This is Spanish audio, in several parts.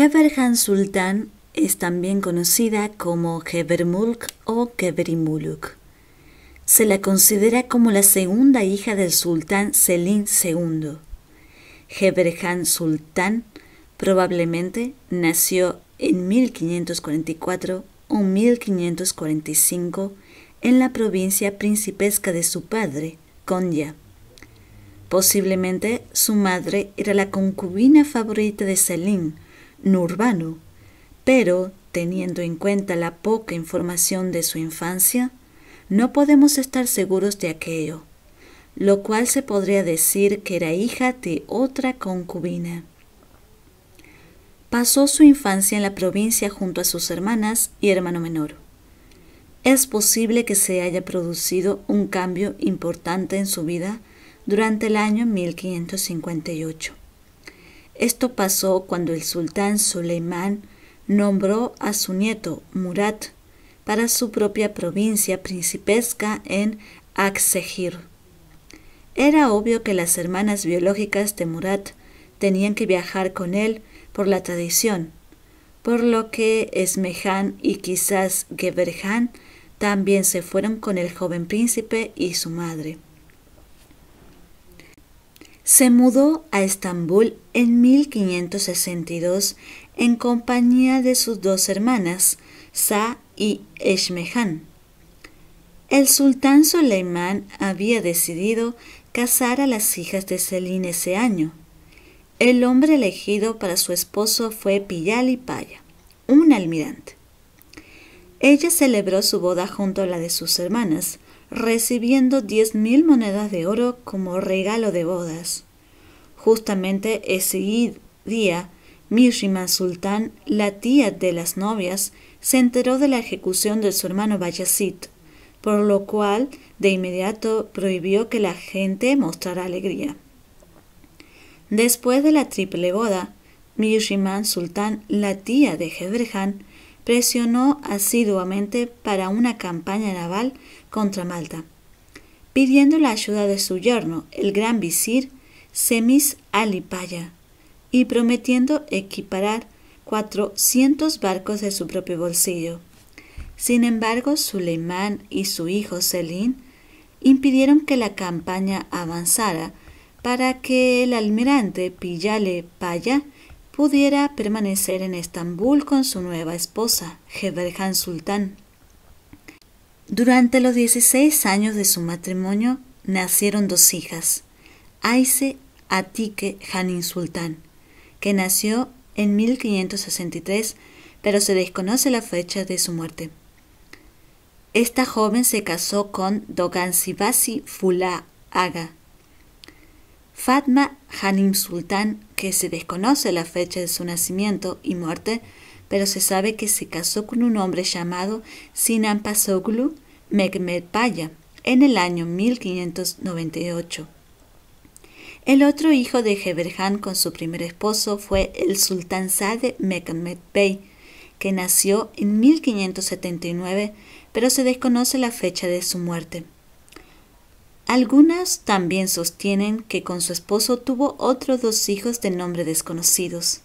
Heberhan Sultán es también conocida como Hebermulk o Geberimuluk. Se la considera como la segunda hija del sultán Selim II. Heberhan Sultán probablemente nació en 1544 o 1545 en la provincia principesca de su padre, Konya. Posiblemente su madre era la concubina favorita de Selim, Nurbanu, pero teniendo en cuenta la poca información de su infancia, no podemos estar seguros de aquello, lo cual se podría decir que era hija de otra concubina. Pasó su infancia en la provincia junto a sus hermanas y hermano menor. Es posible que se haya producido un cambio importante en su vida durante el año 1558. Esto pasó cuando el sultán Suleimán nombró a su nieto Murat para su propia provincia principesca en Aksehir. Era obvio que las hermanas biológicas de Murat tenían que viajar con él por la tradición, por lo que Esmehan y quizás Geberhan también se fueron con el joven príncipe y su madre. Se mudó a Estambul en 1562 en compañía de sus dos hermanas, Sa y Eshmehan. El sultán Soleimán había decidido casar a las hijas de Selim ese año. El hombre elegido para su esposo fue Piyali Paya, un almirante. Ella celebró su boda junto a la de sus hermanas, recibiendo diez mil monedas de oro como regalo de bodas. Justamente ese día, Mishima Sultán, la tía de las novias, se enteró de la ejecución de su hermano Bayazid, por lo cual de inmediato prohibió que la gente mostrara alegría. Después de la triple boda, Mishima Sultán, la tía de Heberhan, presionó asiduamente para una campaña naval contra Malta, pidiendo la ayuda de su yerno, el gran visir Semis Alipaya, y prometiendo equiparar 400 barcos de su propio bolsillo. Sin embargo, Suleimán y su hijo Selim impidieron que la campaña avanzara para que el almirante Piyale Paya pudiera permanecer en Estambul con su nueva esposa, Heberhan Sultán. Durante los 16 años de su matrimonio nacieron dos hijas, Aise Atike Hanin Sultán, que nació en 1563, pero se desconoce la fecha de su muerte. Esta joven se casó con Dogan Sivasi Fula Aga, Fatma Hanim Sultán, que se desconoce la fecha de su nacimiento y muerte, pero se sabe que se casó con un hombre llamado Sinan Pasoglu Mehmed Paya en el año 1598. El otro hijo de Heberhan con su primer esposo fue el sultán Sade Mehmed Bey, que nació en 1579, pero se desconoce la fecha de su muerte. Algunas también sostienen que con su esposo tuvo otros dos hijos de nombre desconocidos.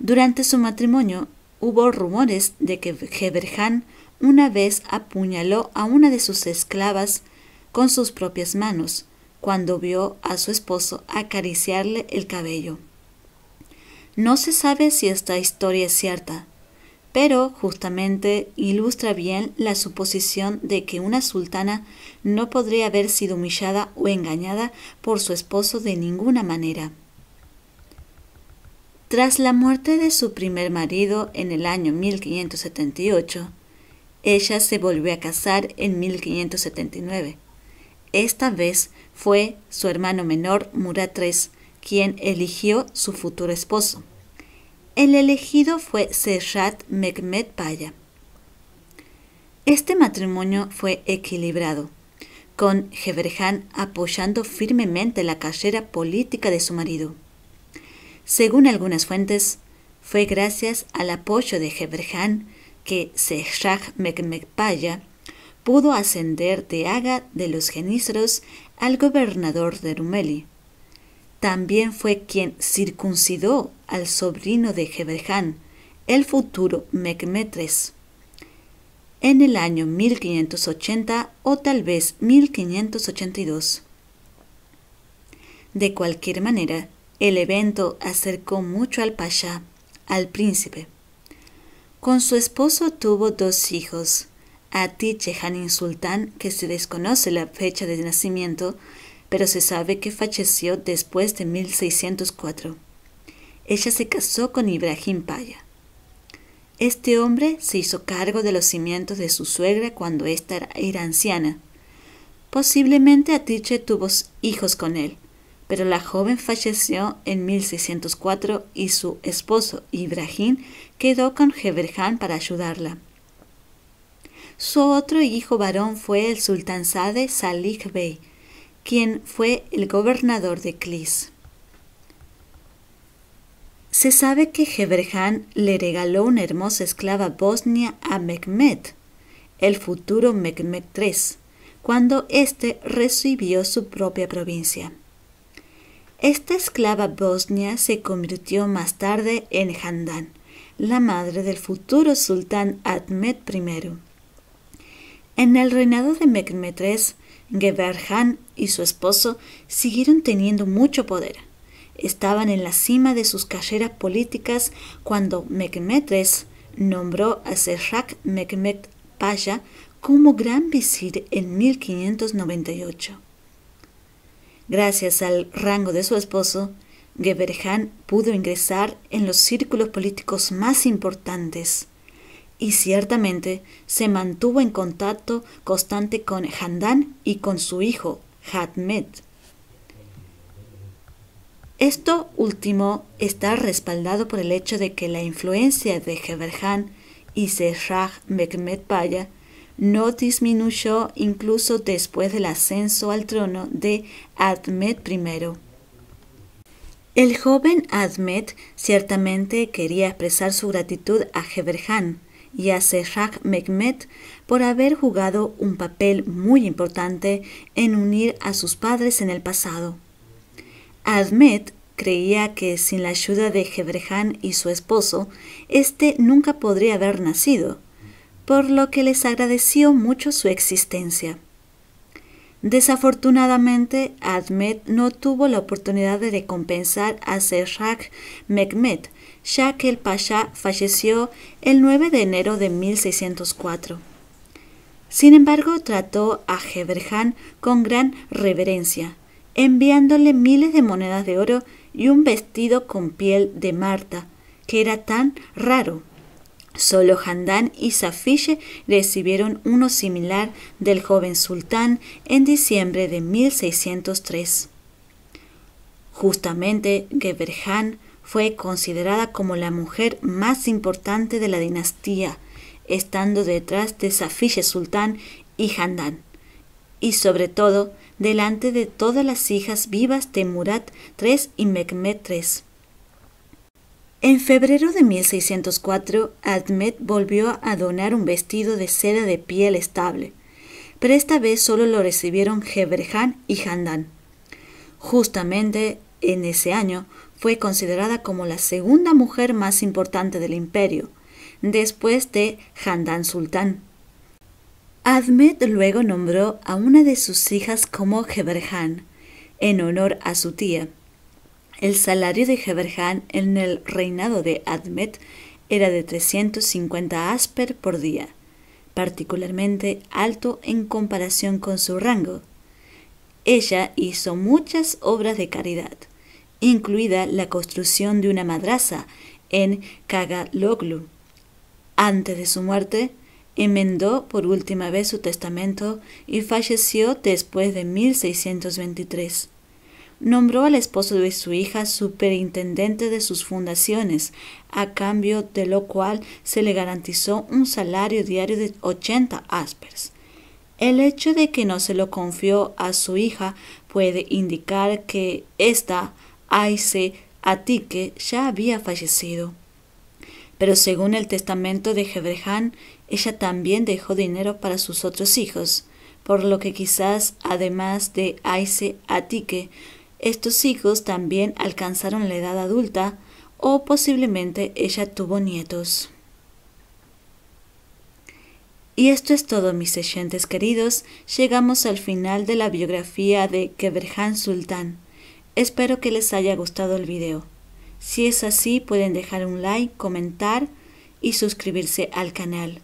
Durante su matrimonio hubo rumores de que Heberhan una vez apuñaló a una de sus esclavas con sus propias manos cuando vio a su esposo acariciarle el cabello. No se sabe si esta historia es cierta, pero justamente ilustra bien la suposición de que una sultana no podría haber sido humillada o engañada por su esposo de ninguna manera. Tras la muerte de su primer marido en el año 1578, ella se volvió a casar en 1579. Esta vez fue su hermano menor Murat III quien eligió su futuro esposo. El elegido fue Serrat Mehmed Paya. Este matrimonio fue equilibrado, con Heberhan apoyando firmemente la carrera política de su marido. Según algunas fuentes, fue gracias al apoyo de Heberhan que Serrat Mehmed Paya pudo ascender de Aga de los Genízaros al gobernador de Rumeli. También fue quien circuncidó al sobrino de Geberhan, el futuro Mekmet en el año 1580 o tal vez 1582. De cualquier manera, el evento acercó mucho al pasha, al príncipe. Con su esposo tuvo dos hijos, Atiche Hanin Sultán, que se desconoce la fecha de nacimiento, pero se sabe que falleció después de 1604. Ella se casó con Ibrahim Paya. Este hombre se hizo cargo de los cimientos de su suegra cuando ésta era anciana. Posiblemente Atiche tuvo hijos con él, pero la joven falleció en 1604 y su esposo Ibrahim quedó con Heberhan para ayudarla. Su otro hijo varón fue el sultán Sade Salih Bey, quien fue el gobernador de Klis. Se sabe que Heberhan le regaló una hermosa esclava bosnia a Mehmet, el futuro Mehmet III, cuando éste recibió su propia provincia. Esta esclava bosnia se convirtió más tarde en Handan, la madre del futuro sultán Ahmed I. En el reinado de Mehmet III, Geberhan y su esposo siguieron teniendo mucho poder. Estaban en la cima de sus carreras políticas cuando Mehmet III nombró a Serrak Mehmet Pasha como gran visir en 1598. Gracias al rango de su esposo, Geberhan pudo ingresar en los círculos políticos más importantes y ciertamente se mantuvo en contacto constante con Handan y con su hijo, Hadmet. Esto último está respaldado por el hecho de que la influencia de Geberhan y Serraj Mehmet Paya no disminuyó incluso después del ascenso al trono de Admet I. El joven Admet ciertamente quería expresar su gratitud a Geberhan y a Serrak Mehmet por haber jugado un papel muy importante en unir a sus padres en el pasado. Admet creía que sin la ayuda de Geberhan y su esposo, éste nunca podría haber nacido, por lo que les agradeció mucho su existencia. Desafortunadamente, Admet no tuvo la oportunidad de recompensar a Serrak Mehmet, ya que el pasha falleció el 9 de enero de 1604. Sin embargo, trató a Geberhan con gran reverencia, enviándole miles de monedas de oro y un vestido con piel de Marta, que era tan raro Solo Handan y Safiye recibieron uno similar del joven sultán en diciembre de 1603. Justamente Geberhan fue considerada como la mujer más importante de la dinastía, estando detrás de Safiye Sultán y Handan, y sobre todo delante de todas las hijas vivas de Murat III y Mehmet III. En febrero de 1604, Admet volvió a donar un vestido de seda de piel estable, pero esta vez solo lo recibieron Geberhan y Handan. Justamente en ese año fue considerada como la segunda mujer más importante del imperio, después de Handan Sultán. Admet luego nombró a una de sus hijas como Geberhan, en honor a su tía. El salario de Geberhan en el reinado de Admet era de 350 asper por día, particularmente alto en comparación con su rango. Ella hizo muchas obras de caridad, incluida la construcción de una madrasa en Kagaloglu. Antes de su muerte, enmendó por última vez su testamento y falleció después de 1623 nombró al esposo de su hija superintendente de sus fundaciones, a cambio de lo cual se le garantizó un salario diario de 80 aspers. El hecho de que no se lo confió a su hija puede indicar que ésta, Aise Atike, ya había fallecido. Pero según el testamento de Gebrehan, ella también dejó dinero para sus otros hijos, por lo que quizás, además de Aise Atike, estos hijos también alcanzaron la edad adulta o posiblemente ella tuvo nietos. Y esto es todo, mis oyentes queridos. Llegamos al final de la biografía de Keberhan Sultán. Espero que les haya gustado el video. Si es así, pueden dejar un like, comentar y suscribirse al canal.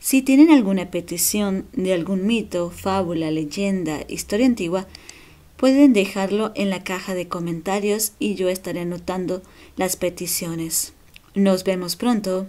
Si tienen alguna petición de algún mito, fábula, leyenda, historia antigua, pueden dejarlo en la caja de comentarios y yo estaré anotando las peticiones. Nos vemos pronto.